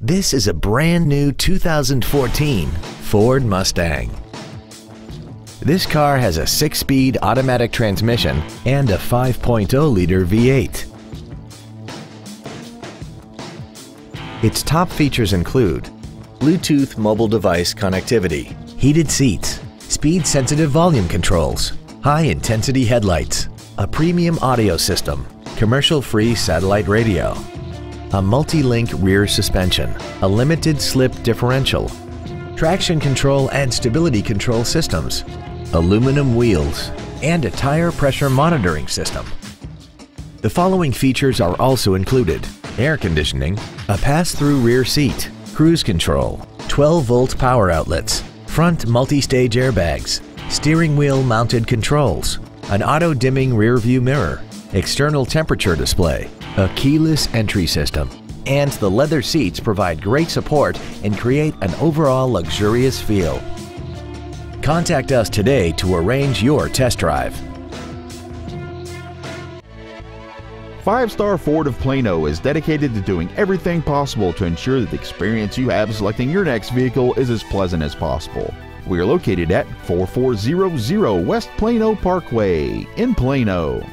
This is a brand new 2014 Ford Mustang. This car has a six-speed automatic transmission and a 5.0-liter V8. Its top features include Bluetooth mobile device connectivity, heated seats, speed-sensitive volume controls, high-intensity headlights, a premium audio system, commercial-free satellite radio, a multi-link rear suspension, a limited slip differential, traction control and stability control systems, aluminum wheels, and a tire pressure monitoring system. The following features are also included. Air conditioning, a pass-through rear seat, cruise control, 12-volt power outlets, front multi-stage airbags, steering wheel mounted controls, an auto-dimming rear view mirror, external temperature display, a keyless entry system, and the leather seats provide great support and create an overall luxurious feel. Contact us today to arrange your test drive. Five Star Ford of Plano is dedicated to doing everything possible to ensure that the experience you have selecting your next vehicle is as pleasant as possible. We are located at 4400 West Plano Parkway in Plano.